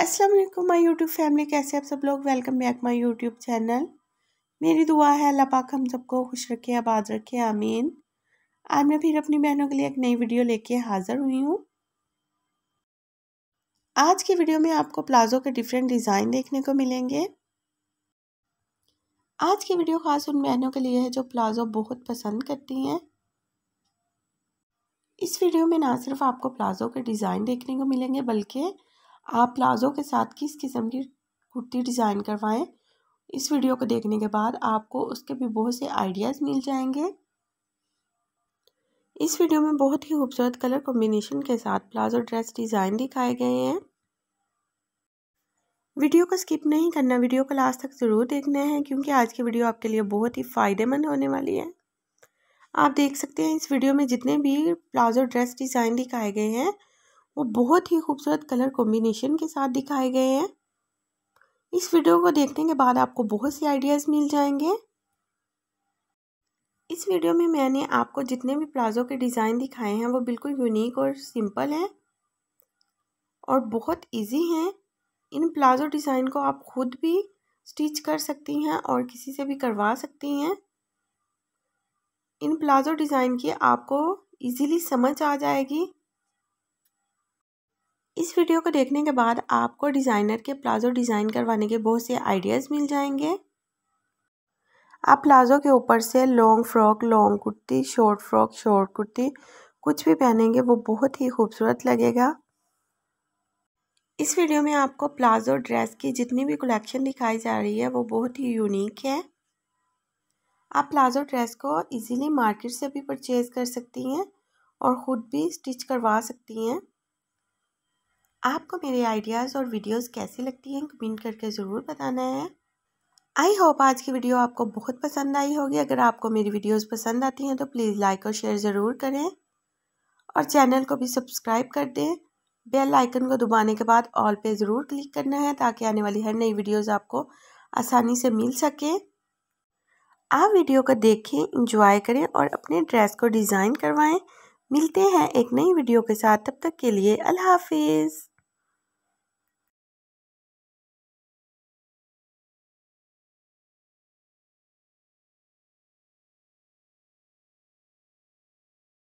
अस्सलाम वालेकुम, my YouTube family, कैसे आप सब लोग? Welcome back my YouTube channel. मेरी दुआ है, अल्लाह पाक हम सबको खुश रखे, आबाद रखे, आमीन। आज मैं फिर अपनी बहनों के लिए एक नई वीडियो लेके हाज़िर हुई हूँ। आज की वीडियो में आपको प्लाज़ो के डिफरेंट डिज़ाइन देखने को मिलेंगे। आज की वीडियो ख़ास उन बहनों के लिए है जो प्लाज़ो बहुत पसंद करती हैं। इस वीडियो में ना सिर्फ़ आपको प्लाज़ो के डिज़ाइन देखने को मिलेंगे, बल्कि आप प्लाज़ो के साथ किस किस्म की कुर्ती डिज़ाइन करवाएँ? इस वीडियो को देखने के बाद आपको उसके भी बहुत से आइडियाज़ मिल जाएँगे। इस वीडियो में बहुत ही खूबसूरत कलर कॉम्बिनेशन के साथ प्लाज़ो ड्रेस डिज़ाइन दिखाए गए हैं। वीडियो को स्किप नहीं करना, वीडियो को लास्ट तक ज़रूर देखना है, क्योंकि आज की वीडियो आपके लिए बहुत ही फ़ायदेमंद होने वाली है। आप देख सकते हैं, इस वीडियो में जितने भी प्लाज़ो ड्रेस डिज़ाइन दिखाए गए हैं वो बहुत ही खूबसूरत कलर कॉम्बिनेशन के साथ दिखाए गए हैं। इस वीडियो को देखने के बाद आपको बहुत से आइडियाज़ मिल जाएँगे। इस वीडियो में मैंने आपको जितने भी प्लाज़ो के डिज़ाइन दिखाए हैं, वो बिल्कुल यूनिक और सिंपल हैं और बहुत इजी हैं। इन प्लाज़ो डिज़ाइन को आप खुद भी स्टिच कर सकती हैं और किसी से भी करवा सकती हैं। इन प्लाज़ो डिज़ाइन की आपको इजीली समझ आ जाएगी। इस वीडियो को देखने के बाद आपको डिज़ाइनर के प्लाज़ो डिज़ाइन करवाने के बहुत से आइडियाज़ मिल जाएँगे। आप प्लाज़ो के ऊपर से long frock, long kurti, short frock, short kurti कुछ भी पहनेंगे, वो बहुत ही खूबसूरत लगेगा। इस वीडियो में आपको प्लाज़ो ड्रेस की जितनी भी कलेक्शन दिखाई जा रही है, वो बहुत ही यूनिक है। आप प्लाज़ो ड्रेस को इजीली मार्केट से भी परचेज़ कर सकती हैं और ख़ुद भी स्टिच करवा सकती हैं। आपको मेरे आइडियाज़ और वीडियोस कैसी लगती हैं, कमेंट करके ज़रूर बताना है। आई होप आज की वीडियो आपको बहुत पसंद आई होगी। अगर आपको मेरी वीडियोस पसंद आती हैं तो प्लीज़ लाइक और शेयर ज़रूर करें। और चैनल को भी सब्सक्राइब कर दें। बेल आइकन को दबाने के बाद ऑल पे ज़रूर क्लिक करना है, ताकि आने वाली हर नई वीडियोज़ आपको आसानी से मिल सके। आप वीडियो को देखें इंजॉय करें और अपने ड्रेस को डिज़ाइन करवाएँ। मिलते हैं एक नई वीडियो के साथ। तब तक के लिए अल्लाह हाफिज़।